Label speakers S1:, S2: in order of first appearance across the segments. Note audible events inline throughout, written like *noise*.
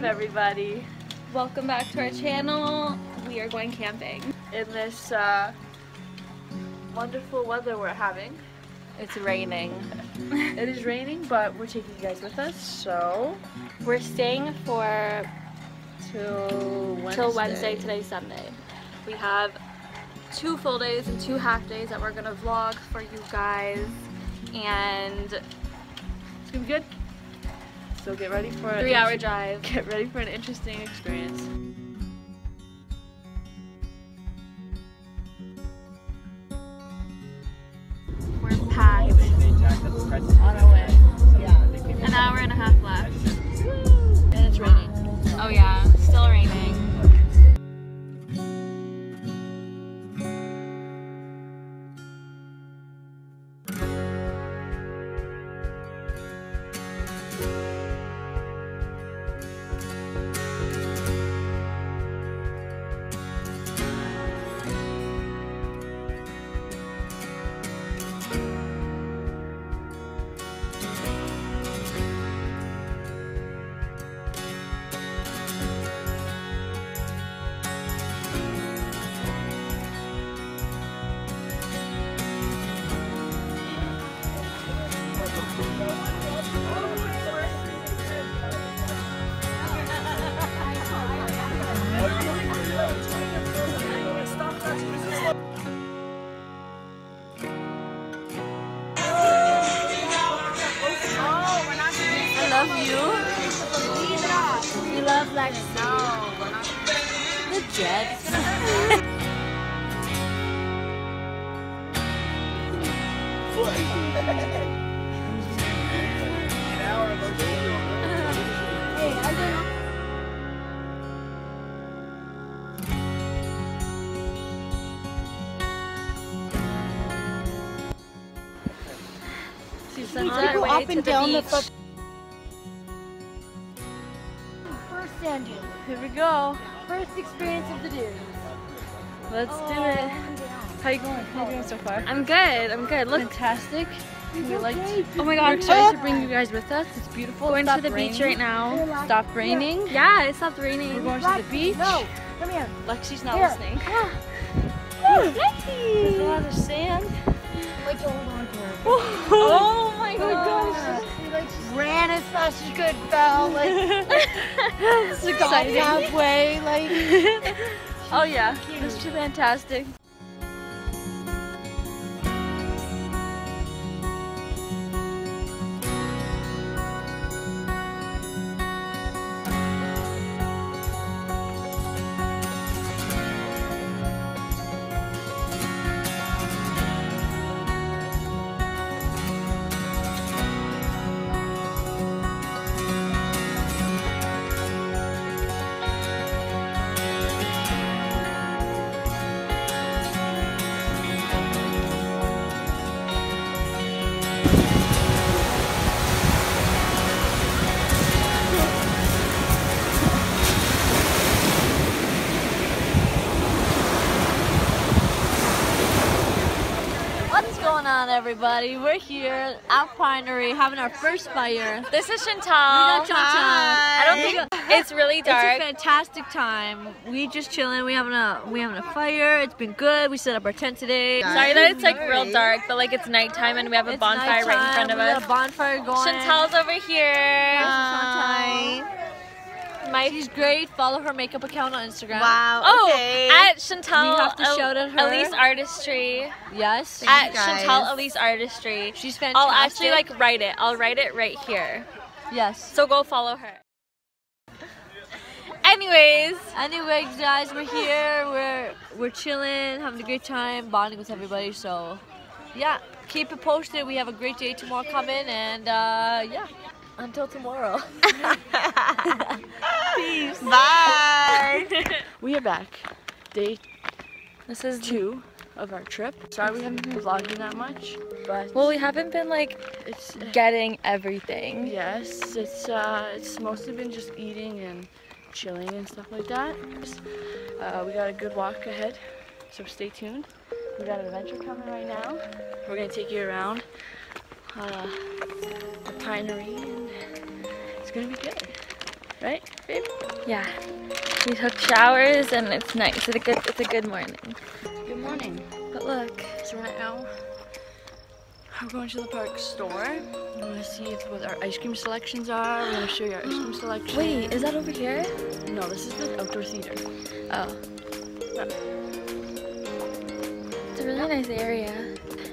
S1: up everybody?
S2: Welcome back to our channel. We are going camping.
S1: In this uh, wonderful weather we're having.
S2: It's raining.
S1: it is raining, but we're taking you guys with us, so...
S2: We're staying for
S1: till Wednesday.
S2: till Wednesday, today's Sunday. We have two full days and two half days that we're gonna vlog for you guys. And
S1: It's gonna be good. So get ready for a
S2: three hour drive.
S1: Get ready for an interesting experience.
S2: You love Lexi. The Jets. She's way
S3: up and
S2: the
S3: down the
S2: beach.
S3: Sand dune.
S1: Here we go.
S3: First experience of the day.
S1: Let's do oh, it. How you going? How you doing so far?
S2: I'm good. I'm good. Look.
S1: Fantastic. We like to,
S2: Oh my
S1: we're
S2: god.
S1: excited to bring you guys with us. It's beautiful.
S2: Going to the
S1: stopped
S2: beach
S1: raining.
S2: right now.
S1: Stopped raining.
S2: Yeah, it stopped raining.
S1: We're
S2: raining.
S1: going to the beach.
S3: No, come here.
S1: Lexi's not
S3: Here.
S1: listening.
S3: Woo,
S1: There's a lot of sand.
S3: Wait hold on to her.
S1: Oh, oh my
S3: gosh. Ran as fast as she could, fell, like *laughs*
S1: It's
S3: got
S1: exciting.
S3: halfway, like *laughs*
S1: Oh yeah, is fantastic.
S4: Everybody? We're here at Pinery having our first fire.
S2: This is Chantal.
S4: Chantal.
S2: I don't think it's really dark. *laughs*
S4: It's a fantastic time. We just chilling. We having a we having a fire. It's been good. We set up our tent today.
S2: Sorry that it's like real dark, but like it's nighttime and we have a
S4: It's
S2: bonfire right in front of
S4: we
S2: us.
S4: got a bonfire going.
S2: Chantal's over here.
S4: Hi.
S2: My
S4: She's great. Follow her makeup account on Instagram.
S5: Wow.
S2: oh,
S5: okay.
S2: at Chantal.
S4: We have to
S2: El-
S4: shout out her.
S2: Elise Artistry.
S4: Yes.
S2: At
S5: guys.
S2: Chantal Elise Artistry.
S4: She's fantastic.
S2: I'll actually like write it. I'll write it right here.
S4: Yes.
S2: So go follow her. Anyways,
S4: Anyways, guys, we're here. We're we're chilling, having a great time, bonding with everybody. So, yeah, keep it posted. We have a great day tomorrow coming, and uh, yeah, until tomorrow. *laughs* Peace.
S5: Bye. *laughs*
S1: We are back. Day
S2: this is
S1: two of our trip. Sorry we haven't been vlogging that much, but
S2: well, we haven't been like
S1: it's
S2: getting everything.
S1: yes, it's uh, it's mostly been just eating and chilling and stuff like that. Uh, we got a good walk ahead, so stay tuned. We got an adventure coming right now. We're gonna take you around uh, the pinery, it's gonna be good. Right, babe?
S2: Yeah. We took showers and it's nice. It's a good it's a good morning.
S1: Good morning.
S2: But look.
S1: So right now, we're going to the park store. We want to see if, what our ice cream selections are. We're going to show you our ice cream *gasps* selection.
S2: Wait, is that over here?
S1: No, this is the outdoor theater.
S2: Oh. It's a really nice area.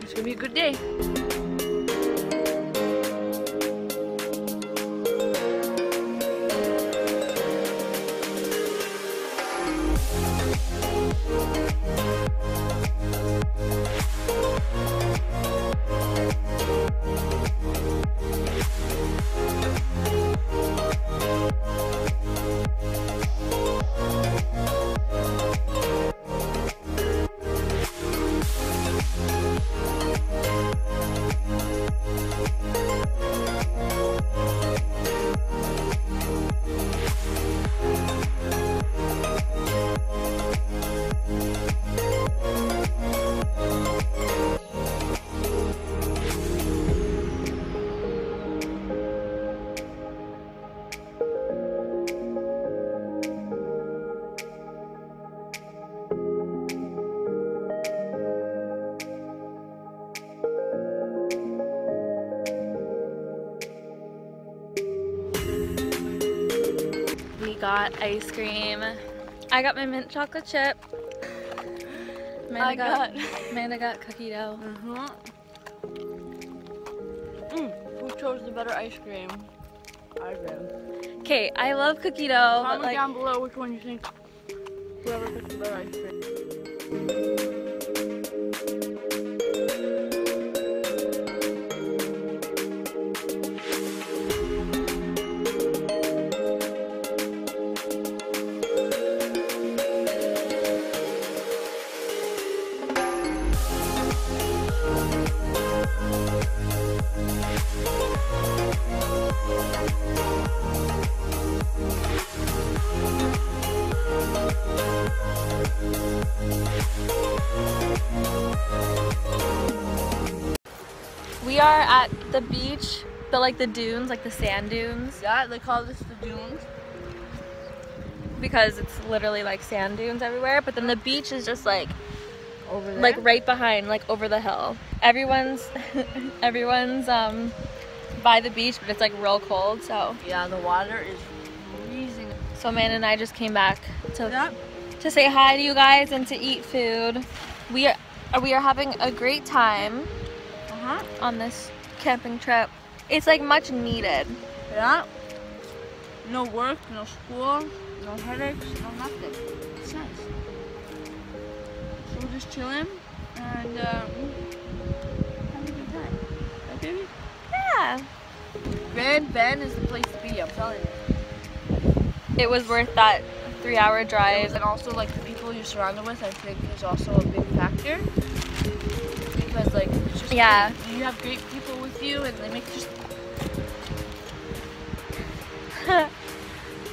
S1: It's going to be a good day.
S2: Got ice cream. I got my mint chocolate chip. Amanda
S1: I got- *laughs*
S2: Amanda got cookie dough.
S1: Mm-hmm. Mm, who chose the better ice cream? I did.
S2: Okay, I love cookie dough, but
S1: Comment
S2: like
S1: down below which one you think whoever picked the better ice cream.
S2: The beach, but like the dunes, like the sand dunes,
S1: Yeah, they call this the dunes.
S2: because it's literally like sand dunes everywhere. But then the beach is just like
S1: Over there.
S2: like right behind, like over the hill. Everyone's *laughs* everyone's um by the beach, but it's like real cold. So
S1: yeah, the water is freezing.
S2: so Amanda and I just came back to
S1: Yep.
S2: to say hi to you guys and to eat food. We are we are having a great time
S1: Uh-huh.
S2: on this camping trip. It's like much needed.
S1: Yeah. No work, no school, no headaches, no nothing. It's nice. So we're just chilling and um, having a good time. Right, baby?
S2: Yeah.
S1: Grand Bend is the place to be, I'm telling you.
S2: It was worth that three hour drive.
S1: And also, like, the people you're surrounded with, I think, is also a big factor. Because, like, it's just
S2: Yeah.
S1: you have great people you, and they make just *laughs*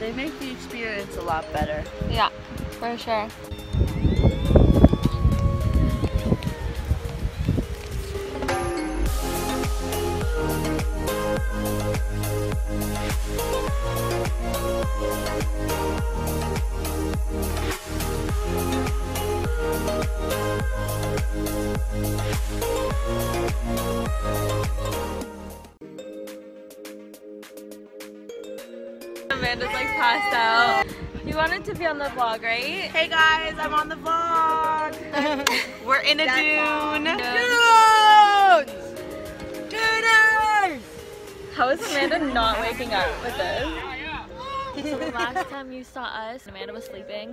S1: they make the experience a lot better.
S2: yeah, for sure. Amanda's like passed out. You wanted to be on the vlog, right?
S1: Hey guys, I'm on the vlog. *laughs* We're in a dune.
S3: Dudes! Dudes!
S2: How is Amanda not waking up with this? So the last time you saw us, Amanda was sleeping.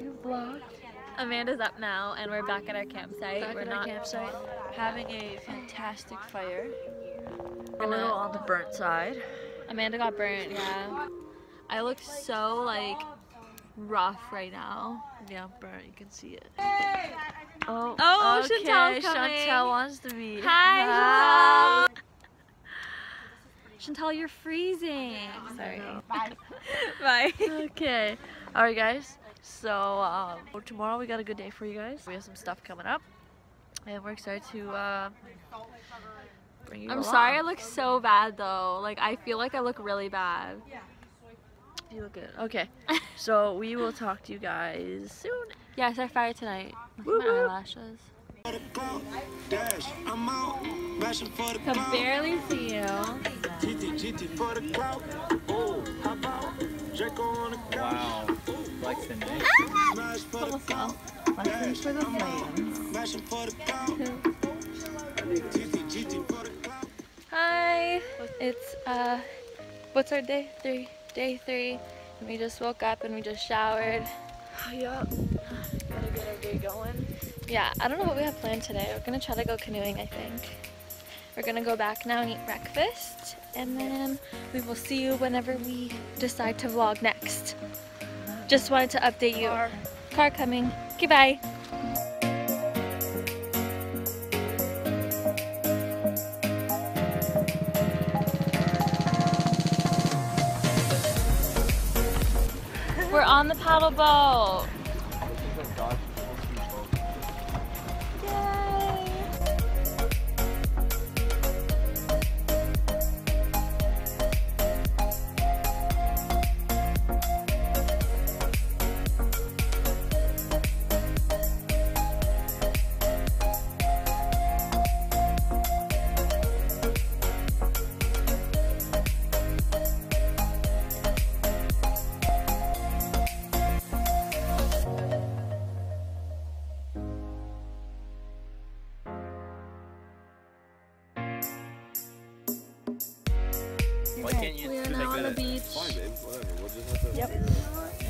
S1: You vlog.
S2: Amanda's up now, and we're back at our campsite.
S1: Back
S2: we're
S1: at our campsite, having a fantastic fire.
S2: We're
S1: A little on the burnt side.
S2: Amanda got burnt. Yeah. I look so like rough right now.
S1: Yeah, burnt. You can see it.
S2: Oh,
S1: Oh,
S2: okay.
S1: Chantel's
S2: Chantel
S1: Chantel wants to be.
S2: Hi, Chantel. Chantel, you're freezing. Sorry. Bye. *laughs* Bye.
S1: Okay. All right, guys. So um, tomorrow we got a good day for you guys. We have some stuff coming up, and we're excited to uh, bring you
S2: I'm
S1: along.
S2: sorry I look so bad though. Like I feel like I look really bad. Yeah.
S1: You look good. Okay, *laughs* so we will talk to you guys soon.
S2: Yeah, I fire tonight. Look at my eyelashes.
S5: I'm out, bashing
S2: Can barely see you.
S5: GT, GT for the clout. Oh, how about Draco on the couch?
S6: Wow. Flexing, eh?
S5: Smash for the clout. Dash, I'm out, bashing for the clout. GT, GT for the clout.
S2: Hi. It's uh what's our day? Three. Day three. And we just woke up and we just showered. *sighs*
S1: Yup. *sighs* Gotta get our day going.
S2: Yeah, I don't know what we have planned today. We're gonna try to go canoeing, I think. We're gonna go back now and eat breakfast, and then we will see you whenever we decide to vlog next. Just wanted to update you. Car, coming. Goodbye. We're on the paddle boat.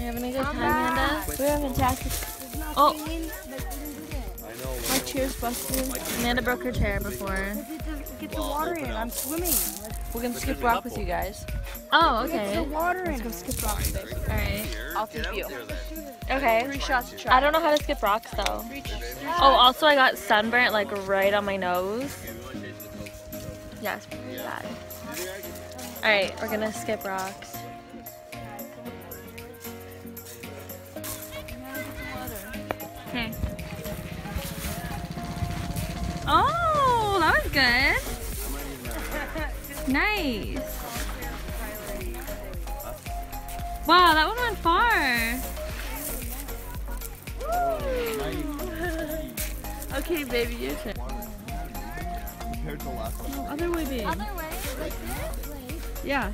S6: You
S2: having a good time, Amanda?
S1: We're having fantastic.
S2: Oh,
S6: I know.
S1: My chair's busted.
S2: Amanda broke her chair before.
S3: Get the water in. I'm swimming.
S1: We're gonna skip rock with you guys.
S2: Oh, okay.
S3: Get the
S2: okay.
S3: water in.
S1: Let's go skip rock today.
S2: Alright.
S1: I'll teach you.
S2: Okay.
S1: Three shots of
S2: I don't know how to skip rocks though. Oh, also I got sunburnt like right on my nose. Yeah, it's pretty bad. Alright, we're gonna skip rocks. Good. Nice. Wow, that one went far.
S1: Okay, baby, your turn.
S6: Compared to the last one.
S1: Other way, baby.
S2: Other way, like this?
S1: Yeah.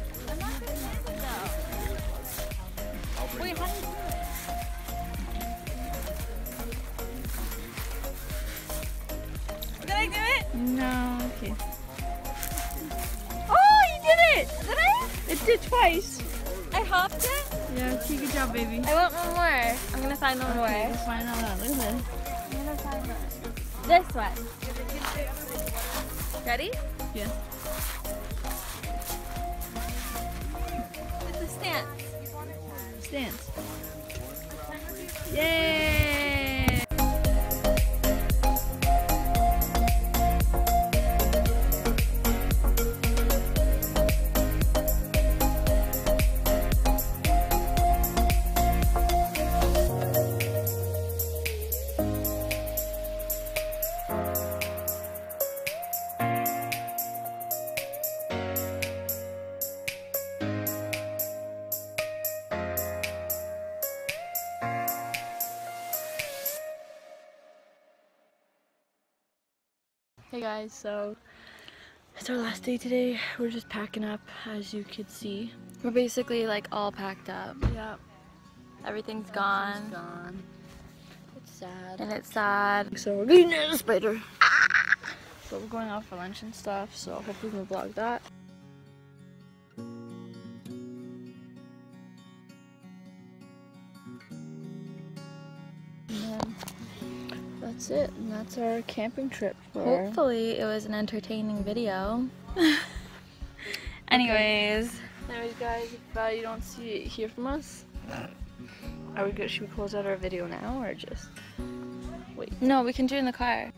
S1: Okay. Good job, baby.
S2: I want one more. I'm gonna find one more.
S1: Let's find out. Look at this.
S2: I'm gonna find one. This one. Ready?
S1: Yeah.
S2: It's a stance.
S1: Stance. Hey guys, so it's our last day today. We're just packing up, as you could see.
S2: We're basically like all packed up.
S1: Yeah.
S2: Everything's gone.
S1: Gone. It's sad.
S2: And it's sad.
S1: So we're getting a spider. So we're going out for lunch and stuff, so hopefully we can vlog that. That's it, and that's our camping trip. For
S2: Hopefully it was an entertaining video. *laughs* Anyways,
S1: Anyways, guys, if uh, you don't see it, hear from us, are we good? Should we close out our video now or just wait?
S2: no, we can do it in the car.